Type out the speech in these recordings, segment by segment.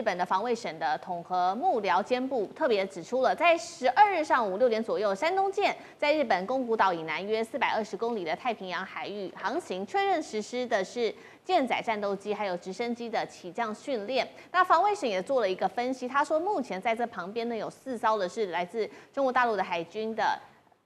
日本的防卫省的统合幕僚监部特别指出了，在十二日上午六点左右，山东舰在日本宫古岛以南约四百二十公里的太平洋海域航行，确认实施的是舰载战斗机还有直升机的起降训练。那防卫省也做了一个分析，他说目前在这旁边呢有四艘的是来自中国大陆的海军的。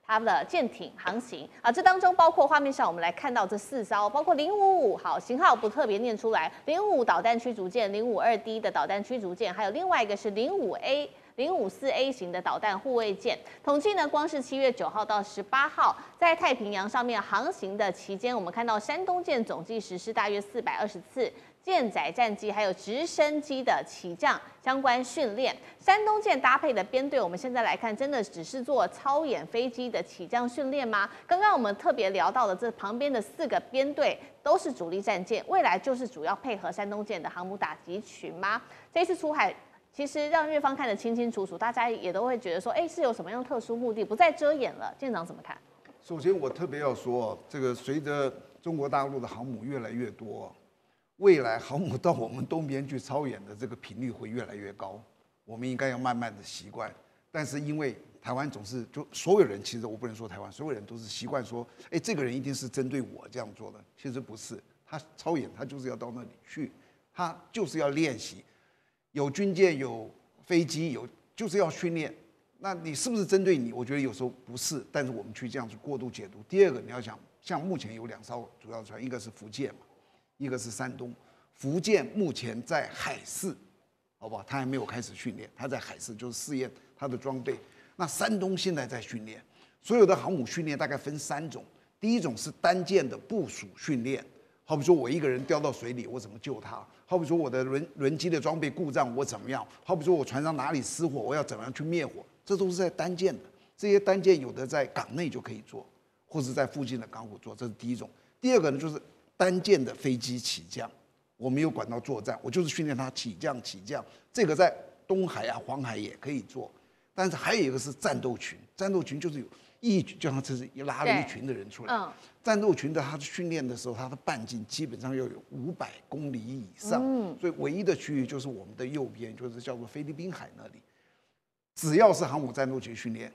它的舰艇航行啊，这当中包括画面上我们来看到这四艘，包括零五五好型号不特别念出来，零五导弹驱逐舰、零五二 D 的导弹驱逐舰，还有另外一个是零五 A、零五四 A 型的导弹护卫舰。统计呢，光是七月九号到十八号在太平洋上面航行的期间，我们看到山东舰总计实施大约四百二十次。舰载战机还有直升机的起降相关训练，山东舰搭配的编队，我们现在来看，真的只是做操演飞机的起降训练吗？刚刚我们特别聊到的这旁边的四个编队都是主力战舰，未来就是主要配合山东舰的航母打击群吗？这次出海，其实让日方看得清清楚楚，大家也都会觉得说，哎，是有什么样特殊目的，不再遮掩了。舰长怎么看？首先，我特别要说，这个随着中国大陆的航母越来越多。未来航母到我们东边去操演的这个频率会越来越高，我们应该要慢慢的习惯。但是因为台湾总是就所有人，其实我不能说台湾所有人都是习惯说，哎，这个人一定是针对我这样做的。其实不是，他操演他就是要到那里去，他就是要练习，有军舰有飞机有就是要训练。那你是不是针对你？我觉得有时候不是，但是我们去这样去过度解读。第二个你要想，像目前有两艘主要船，一个是福建嘛。一个是山东，福建目前在海试，好不好？他还没有开始训练，他在海试就是试验他的装备。那山东现在在训练，所有的航母训练大概分三种，第一种是单舰的部署训练，好比说我一个人掉到水里，我怎么救他？好比说我的轮轮机的装备故障，我怎么样？好比说我船上哪里失火，我要怎么样去灭火？这都是在单舰的，这些单舰有的在港内就可以做，或者在附近的港口做，这是第一种。第二个呢就是。单舰的飞机起降，我没有管到作战，我就是训练它起降起降。这个在东海啊、黄海也可以做。但是还有一个是战斗群，战斗群就是有一，就像这是一拉了一群的人出来。嗯。战斗群的它的训练的时候，它的半径基本上要有五百公里以上。嗯。所以唯一的区域就是我们的右边，就是叫做菲律宾海那里。只要是航母战斗群训练，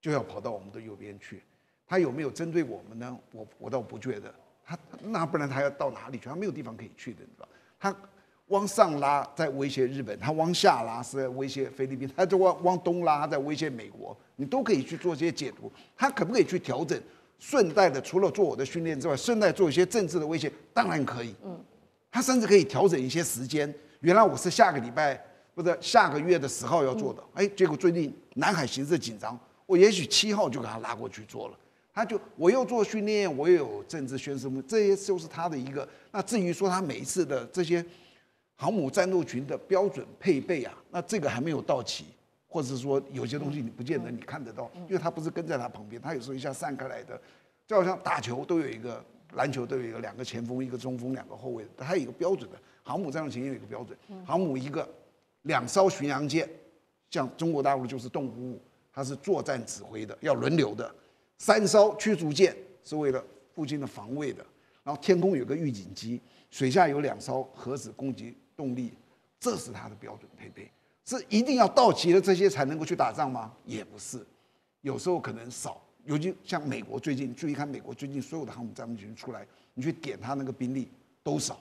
就要跑到我们的右边去。他有没有针对我们呢？我我倒不觉得。他那不然他要到哪里去？他没有地方可以去的，你知道他往上拉在威胁日本，他往下拉是在威胁菲律宾，他就往往东拉在威胁美国。你都可以去做这些解读。他可不可以去调整？顺带的，除了做我的训练之外，顺带做一些政治的威胁，当然可以。嗯，他甚至可以调整一些时间。原来我是下个礼拜或者下个月的十号要做的，哎，结果最近南海形势紧张，我也许七号就给他拉过去做了。他就我又做训练，我又有政治宣示目，这些就是他的一个。那至于说他每一次的这些航母战斗群的标准配备啊，那这个还没有到齐，或者是说有些东西你不见得你看得到，因为他不是跟在他旁边，他有时候一下散开来的，就好像打球都有一个篮球都有一个两个前锋一个中锋两个后卫，它有一个标准的航母战斗群也有一个标准，航母一个两艘巡洋舰，像中国大陆就是动物，它是作战指挥的，要轮流的。三艘驱逐舰是为了附近的防卫的，然后天空有个预警机，水下有两艘核子攻击动力，这是它的标准配备。是一定要到齐了这些才能够去打仗吗？也不是，有时候可能少。尤其像美国最近，注意看美国最近所有的航母战斗群出来，你去点他那个兵力都少，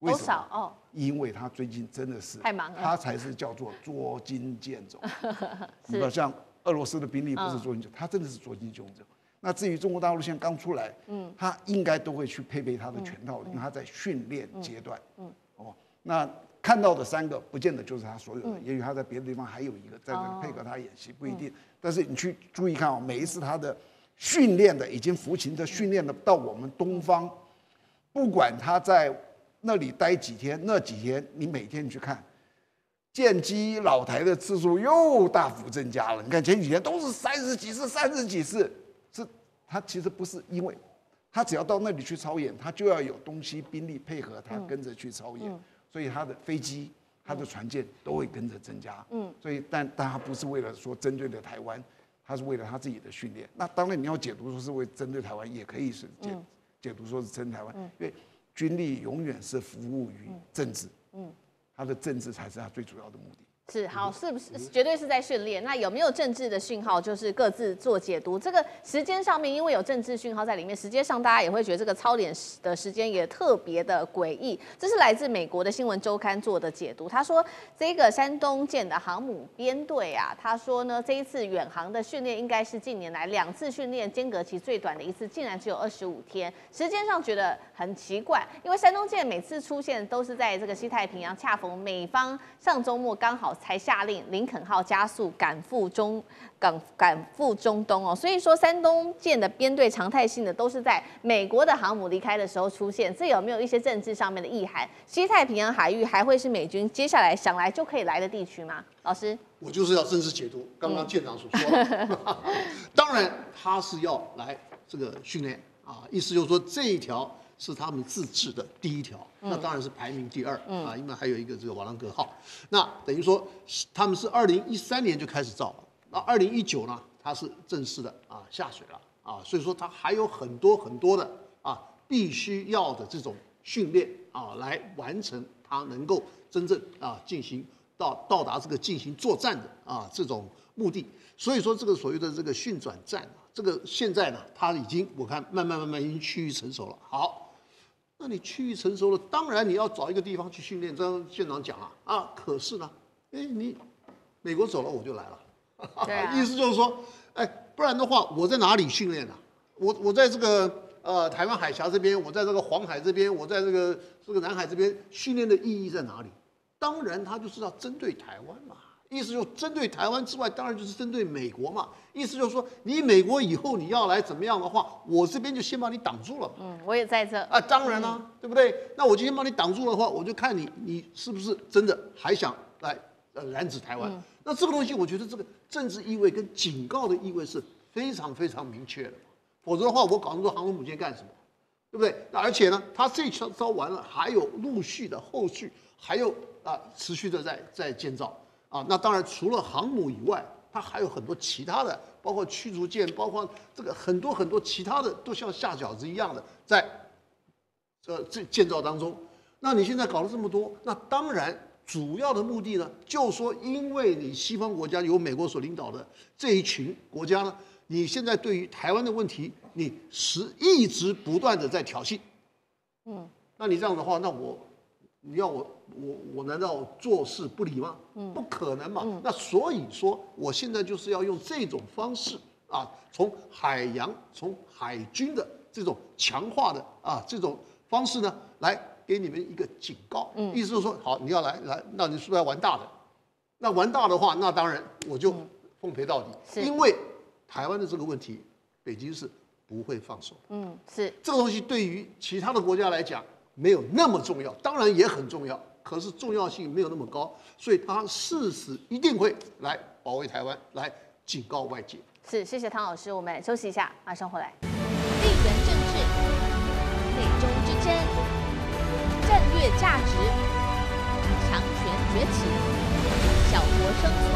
为什么哦，因为他最近真的是太忙了，他才是叫做捉襟见肘，是吧？像。俄罗斯的兵力不是捉襟见肘，他真的是捉襟见肘。那至于中国大陆现在刚出来，嗯，他应该都会去配备他的全套，因为他在训练阶段，嗯，哦，那看到的三个不见得就是他所有的，也许他在别的地方还有一个在配合他演习，不一定。但是你去注意看哦，每一次他的训练的已经服勤的训练的到我们东方，不管他在那里待几天，那几天你每天去看。舰机老台的次数又大幅增加了。你看前几天都是三十几次、三十几次，是它其实不是因为，它只要到那里去操演，它就要有东西兵力配合它跟着去操演，所以它的飞机、它的船舰都会跟着增加。嗯，所以但但它不是为了说针对的台湾，它是为了它自己的训练。那当然你要解读说是为针对台湾，也可以是解解读说是针对台湾，因为军力永远是服务于政治。嗯。他的政治才是他最主要的目的。是好，是不是绝对是在训练？那有没有政治的讯号？就是各自做解读。这个时间上面，因为有政治讯号在里面，时间上大家也会觉得这个操练的时间也特别的诡异。这是来自美国的新闻周刊做的解读。他说，这个山东舰的航母编队啊，他说呢，这一次远航的训练应该是近年来两次训练间隔期最短的一次，竟然只有二十五天。时间上觉得很奇怪，因为山东舰每次出现都是在这个西太平洋，恰逢美方上周末刚好。才下令林肯号加速赶赴中赶赶赴中东哦，所以说山东舰的编队常态性的都是在美国的航母离开的时候出现，这有没有一些政治上面的意涵？西太平洋海域还会是美军接下来想来就可以来的地区吗？老师，我就是要正式解读刚刚舰长所说的，当然他是要来这个训练啊，意思就是说这一条。是他们自制的第一条，那当然是排名第二啊，因为还有一个这个瓦朗格号。那等于说他们是二零一三年就开始造了，那二零一九呢，它是正式的啊下水了啊，所以说它还有很多很多的啊必须要的这种训练啊，来完成它能够真正啊进行到到达这个进行作战的啊这种目的。所以说这个所谓的这个训转战啊，这个现在呢，它已经我看慢慢慢慢已经趋于成熟了。好。那你区域成熟了，当然你要找一个地方去训练。张县长讲了啊，可是呢，哎，你美国走了我就来了，意思就是说，哎，不然的话我在哪里训练呢？我我在这个呃台湾海峡这边，我在这个黄海这边，我在这个这个南海这边训练的意义在哪里？当然他就是要针对台湾嘛。意思就针对台湾之外，当然就是针对美国嘛。意思就是说，你美国以后你要来怎么样的话，我这边就先把你挡住了。嗯，我也在这啊，当然啦，对不对？那我今天把你挡住的话，我就看你你是不是真的还想来呃染指台湾。那这个东西，我觉得这个政治意味跟警告的意味是非常非常明确的。否则的话，我搞那么多航空母舰干什么？对不对？而且呢，他这招招完了，还有陆续的后续，还有啊持续的在在建造。啊，那当然除了航母以外，它还有很多其他的，包括驱逐舰，包括这个很多很多其他的，都像下饺子一样的在，呃，这建造当中。那你现在搞了这么多，那当然主要的目的呢，就说因为你西方国家由美国所领导的这一群国家呢，你现在对于台湾的问题，你是一直不断的在挑衅。嗯，那你这样的话，那我。你要我我我难道坐视不理吗？嗯，不可能嘛。那所以说，我现在就是要用这种方式啊，从海洋、从海军的这种强化的啊这种方式呢，来给你们一个警告。嗯，意思是说，好，你要来来，那你是不是要玩大的？那玩大的话，那当然我就奉陪到底。是，因为台湾的这个问题，北京是不会放手。嗯，是这个东西对于其他的国家来讲。没有那么重要，当然也很重要，可是重要性没有那么高，所以他誓死一定会来保卫台湾，来警告外界。是，谢谢唐老师，我们休息一下，马上回来。地缘政治、美中之争、战略价值、强权崛起、小国生存，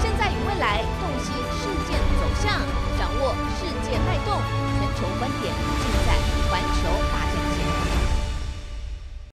现在与未来洞悉事件走向，掌握世界脉动，全球观点。